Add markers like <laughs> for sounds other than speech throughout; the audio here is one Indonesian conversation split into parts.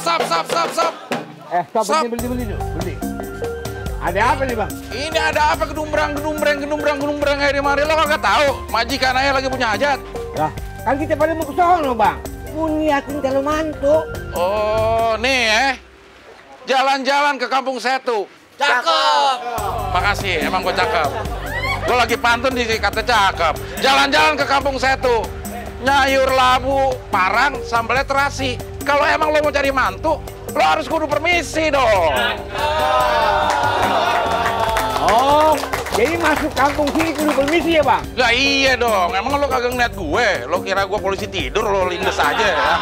stop, stop, stop, stop, stop. Eh, stop, Stop. berhenti, berhenti, berhenti. berhenti. Ada apa nih, Bang? Ini ada apa gedumbrang, gedumbrang, gedumbreng kayak di mari lo kagak tahu. Majikan ayah lagi punya hajat. Lah, kan kita pada mau ke sono, Bang. Mau niatin mantu. Oh, nih ya. Jalan-jalan ke kampung Setu. Cakep. Makasih, emang gue cakep. Gue lagi pantun di kata cakep. Jalan-jalan ke kampung Setu. Nyayur labu, parang, sambelnya terasi. Kalau emang lo mau cari mantu, lo harus kudu permisi dong. Oh, jadi masuk kampung sini kudu permisi ya, Bang? Lah iya dong, emang lo kagak ngeliat gue? Lo kira gue polisi tidur, lo lindes aja ya?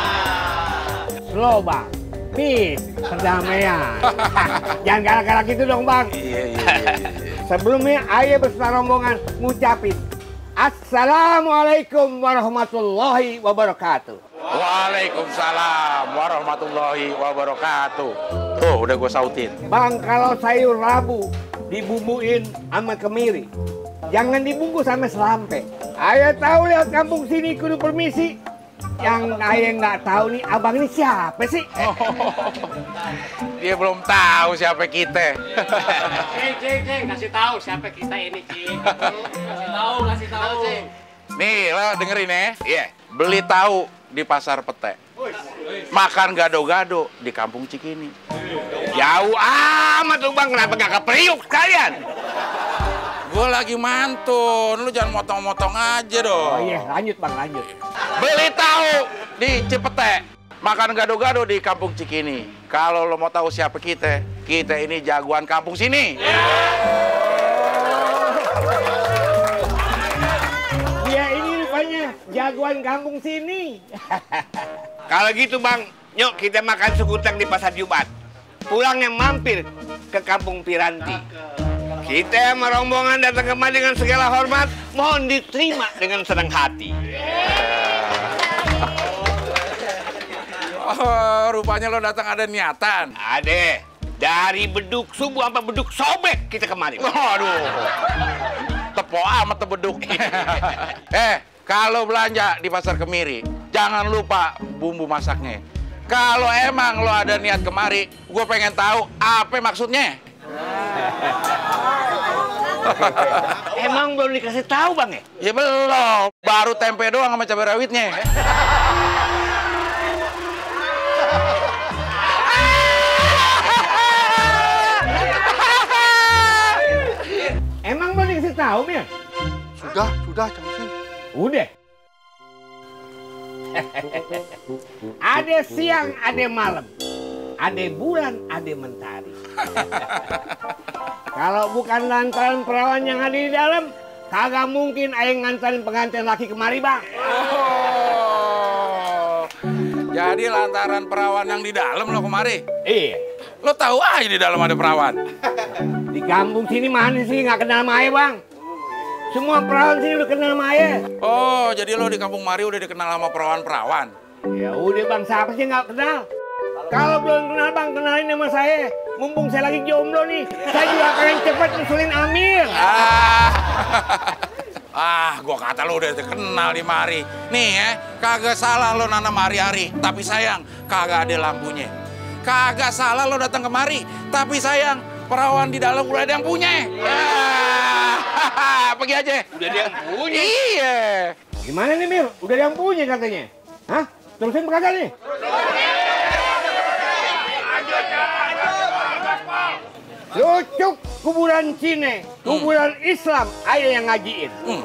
Slow, Bang. Peace, perdamaian. <laughs> Jangan galak-galak gitu dong, Bang. Iya, iya, iya. Sebelumnya, ayah beserta rombongan ngucapin Assalamualaikum warahmatullahi wabarakatuh. Waalaikumsalam warahmatullahi wabarakatuh. Tuh, udah gue sautin. Bang, kalau sayur labu dibumbuin sama kemiri, jangan dibungkus sama selampe. Ayah tahu lihat kampung sini kudu permisi. Yang ayah nggak tahu nih, abang ini siapa sih? Dia belum tahu siapa kita. Cing, cing, cing, kasih tahu siapa kita ini, cing. <laughs> Kasih tahu, kasih tahu. Nih, lo dengerin ya. Iya. Beli tahu di pasar pete. Makan gado-gado di kampung Cikini. Jauh amat lu bang, kenapa gak ke Priuk sekalian? Gue lagi mantun, lu jangan motong-motong aja Oh dong. iya, lanjut bang, lanjut. Beli tahu di Cipete. Makan gado-gado di kampung Cikini. Kalau lo mau tahu siapa kita, kita ini jagoan kampung sini. <laughs> Dia ini rupanya jagoan kampung sini. <laughs> Kalau gitu bang, yuk kita makan sekutang di pasar Jumat. Pulangnya mampir ke kampung Piranti. Kita sama rombongan datang kemari dengan segala hormat, mohon diterima dengan senang hati. Oh, rupanya lo datang ada niatan. Ade, dari beduk subuh sampai beduk sobek kita kemari. Waduh. Tepo amat tebeduk. <laughs> eh, kalau belanja di pasar Kemiri, jangan lupa bumbu masaknya. Kalau emang lo ada niat kemari, gue pengen tahu apa maksudnya. <laughs> Emang belum dikasih tahu bang ya? Ya belum, baru tempe doang sama cabai rawitnya. <laughs> Emang mau dikasih tahu, Mir? Sudah, sudah, Cangsin. Udah. <laughs> ada siang, ada malam. Ada bulan, ada mentari. <laughs> Kalau bukan lantaran perawan yang ada di dalam, kagak mungkin ayah ngantarin pengantin laki kemari, Bang. Oh, jadi lantaran perawan yang di dalam lo kemari. Iya. Lo tahu aja di dalam ada perawan. Di kampung sini mana sih nggak kenal sama ayah, Bang? Semua perawan sini udah kenal sama ayah. Oh, jadi lo di kampung Mari udah dikenal sama perawan-perawan. Ya udah Bang, siapa sih nggak kenal? Kalau belum kenal Bang, kenalin sama saya. Mumpung saya lagi jomblo nih, saya juga pengen cepet nyusulin Amir. Ah, <laughs> ah, gua kata lo udah kenal di Mari. Nih ya, kagak salah lo nanam hari-hari, tapi sayang kagak ada lampunya. Kagak salah lo datang kemari, tapi sayang perawan di dalam udah ada yang punya. Ah, <laughs> pergi aja. Udah dia yang punya. Iya. Gimana nih Mir? Udah ada yang punya katanya. Hah? Terusin kagak nih? Cucuk kuburan Cine, kuburan Islam, ayah yang ngajiin. Hmm.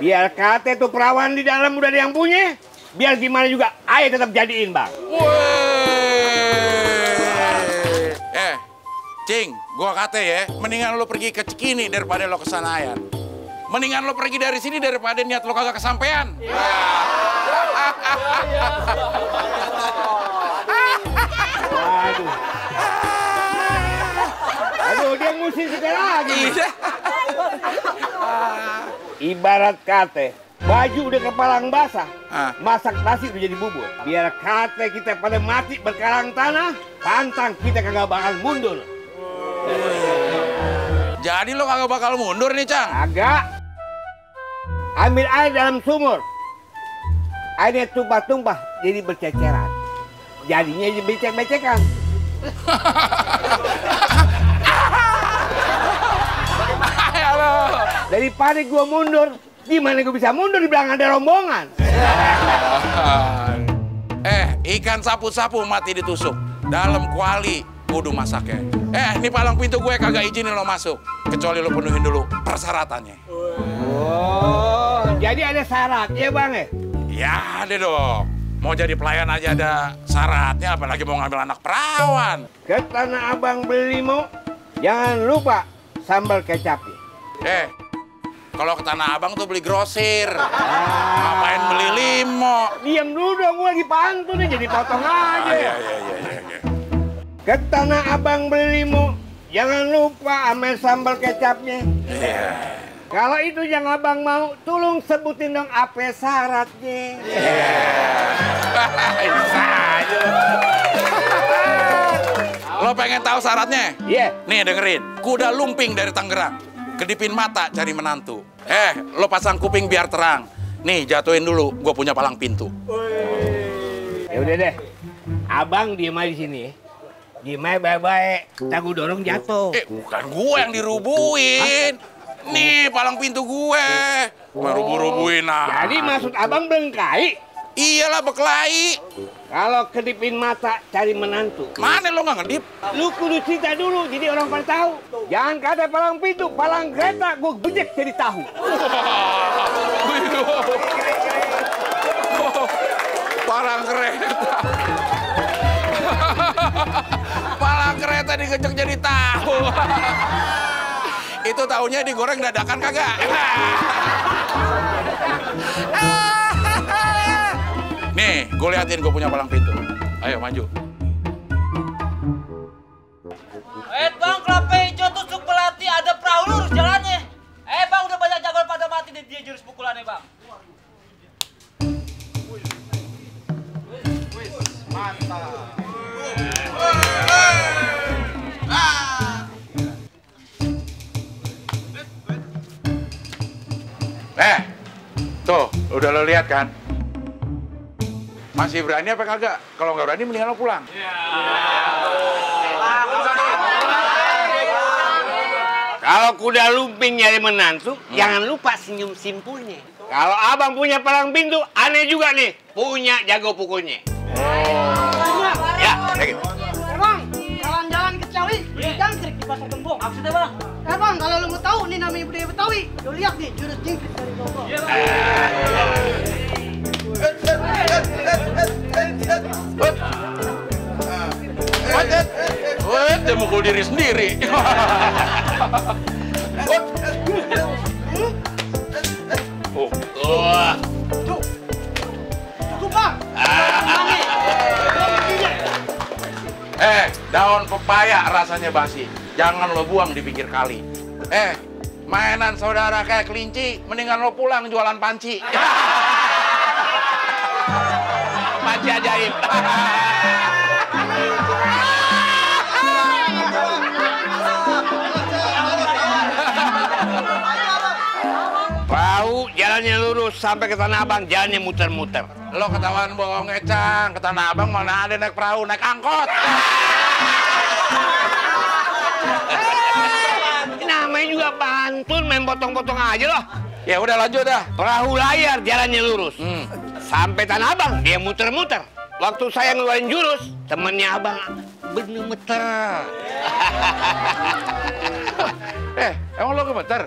Biar kata tuh perawan di dalam udah ada yang punya, biar gimana juga ayah tetap jadiin bang. Weh. Eh, Cing, gua kata ya, mendingan lo pergi ke Cikini daripada lo ke Sanayan. Mendingan lo pergi dari sini daripada niat lo kagak kesampean. Waduh. Dia ngusir kita lagi. Iya. Ibarat kate, baju udah kepalang basah, Ah. masak nasi udah jadi bubur. Biar kate kita pada mati berkarang tanah, pantang kita kagak bakal mundur. Jadi lo kagak bakal mundur nih, Cang. Agak. Ambil air dalam sumur. Airnya tumpah-tumpah jadi berceceran. jadinya becek-becekan. <laughs> Daripada gua mundur, gimana gua bisa mundur di belakang ada rombongan? <laughs> Eh, ikan sapu-sapu mati ditusuk. Dalam kuali kudu masaknya. Eh, ini palang pintu gue kagak izinin lo masuk. Kecuali lo penuhin dulu persyaratannya. Oh, jadi ada syarat ya bang ya? Ya ada dong. Mau jadi pelayan aja ada syaratnya, apalagi mau ngambil anak perawan. Ke Tanah Abang beli mau, jangan lupa sambal kecapnya. Eh, kalau ke Tanah Abang tuh beli grosir. Ngapain beli limo? Diam dulu dong, gua lagi pantun nih jadi potong Ah, aja. iya, iya, iya, iya, iya. Ke Tanah Abang beli mau, jangan lupa ambil sambal kecapnya. Iya. Kalau itu yang abang mau, tolong sebutin dong apa syaratnya. Bisa aja. Lo pengen tahu syaratnya? Iya. Nih dengerin, kuda lumping dari Tangerang. Kedipin mata cari menantu. Eh, lo pasang kuping biar terang. Nih, jatuhin dulu, gue punya palang pintu. Ya udah deh, abang diem aja di sini. Diem aja baik-baik, tak gua dorong jatuh. Eh, bukan gue yang dirubuin. Nih, palang pintu gue. Merubu-rubuin ah. Jadi maksud abang belengkai, Iyalah berkelahi. kalau kedipin mata cari menantu. Mana lo nggak ngedip? Lu kudu cerita dulu, jadi orang pada tahu. Jangan kata palang pintu, palang kereta, gua bejek jadi tahu. <laughs> Palang kereta. <laughs> Palang kereta digejek jadi tahu. <laughs> Itu tahunya digoreng dadakan kagak? Nih, gue liatin gue punya palang pintu. Ayo maju. Eh bang, kelapa hijau tusuk belati ada perahu lurus jalannya. Eh bang, udah banyak jagoan pada mati di dia jurus pukulannya bang. Eh, tuh, udah lo lihat kan? Masih berani apa kagak? Kalau nggak berani mendingan lo pulang. Kalau kuda lumping nyari menantu, jangan lupa senyum simpulnya. Kalau abang punya palang pintu, aneh juga nih. Punya jago pukulnya. Ya, kayak gitu. Eh bang, jalan-jalan ke Ciawi, beli jangkrik di pasar gembong. Maksudnya bang? Eh bang, kalau lu mau tahu nih namanya budaya Betawi, lu lihat nih jurus jingkrik dari gembong. Wajat, dia mukul diri sendiri. oh, eh, daun pepaya rasanya basi. Jangan lo buang di pinggir kali. Eh, mainan saudara kayak kelinci, mendingan lo pulang jualan panci. <laughs> panci ajaib. Perahu jalannya lurus sampai ke Tanah Abang, jalannya muter-muter. Lo ketahuan bohong ngecang, ke Tanah Abang mana ada naik perahu, naik angkot. Namanya juga pantun, main potong-potong aja loh. Ya udah lanjut dah. Perahu layar jalannya lurus. Hmm. Sampai Tanah Abang, dia muter-muter. Waktu saya ngeluarin jurus, temennya abang bener muter. <laughs> Eh, emang lo gemeter? <laughs>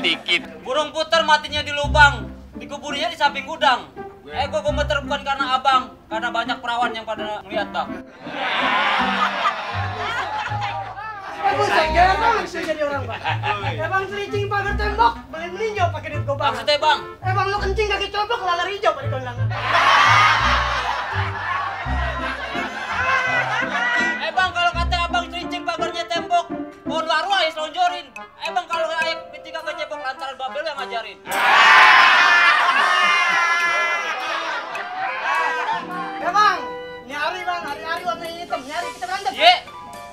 Dikit. Burung puter matinya di lubang, dikuburnya di samping gudang. Eh gua gemeter bukan karena abang, karena banyak perawan yang pada ngeliat bang. Buset, banget sih jadi orang bang. Eh bang selicing pagar tembok, beli meninjau pakai duit gobang. Maksudnya bang? Eh bang lu kencing kaki cobok, lalar hijau pada kondangan. Eh bang, kalau kata abang cerincing pagarnya tembok, pohon waru aja selonjorin. Eh bang, kalau ayah ketika kejebok lantaran babel yang ngajarin. Eh bang, nyari bang, hari-hari warna hitam, nyari kita berantem. Ye,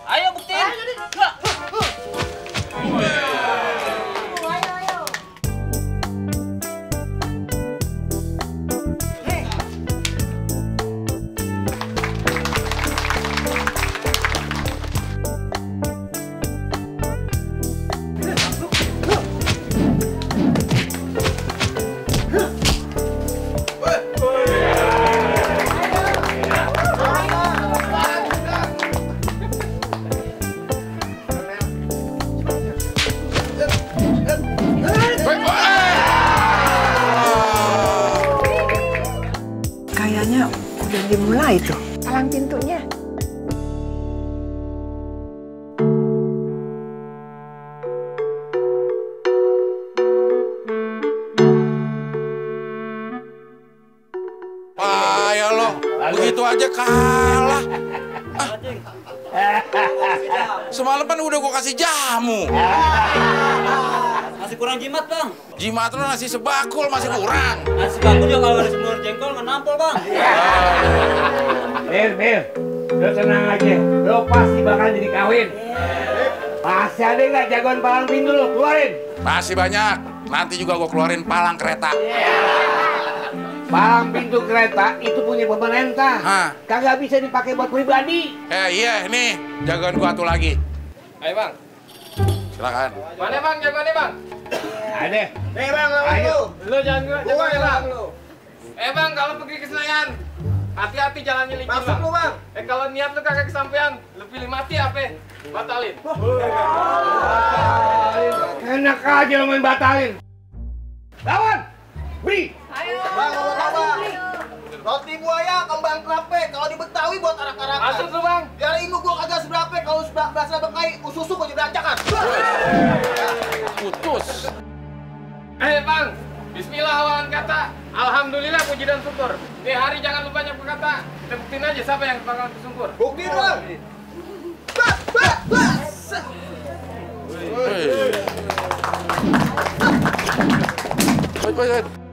ayo buktiin. Ayo, jadi. Begitu aja kalah. Ah. <laughs> Semalam kan udah gua kasih jamu. Masih kurang jimat, Bang. Jimat lo nasi sebakul masih kurang. Nasi bakul juga kalau ada semur jengkol nggak nampol, Bang. Mir, Mir, lo tenang aja. Lo pasti bakal jadi kawin. Masih ada nggak jagoan palang pintu lo? Keluarin. Masih banyak. Nanti juga gua keluarin palang kereta. Palang pintu kereta itu punya pemerintah. Hah. Kagak bisa dipakai buat pribadi. Eh iya nih, jagoan gua tuh lagi. Ayo bang. Silakan. Mana bang jagoannya bang? Ada. Nih bang, lawan Ayo. lu. Lu jangan gua jagoannya bang. Eh bang, kalau pergi ke Senayan, hati-hati jalannya licin Masuk lu bang. Eh kalau niat lu kagak kesampaian, lu pilih mati apa? Batalin. Enak aja lo main batalin. Lawan. Beri. Bang, apa Roti buaya, kembang kerape, kalau di Betawi buat arak-arakan. Masuk lu bang. Biar ilmu gua kagak seberapa, kalau sebelah bahasa bekai, ususu gua jadi berancakan. Putus. Eh bang, Bismillah awalan kata. Alhamdulillah puji dan syukur. Di hari jangan lupa banyak berkata. Kita buktiin aja siapa yang bakal bersyukur. Buktiin bang. Bah, bah, bah. Hei. Baik, baik, baik.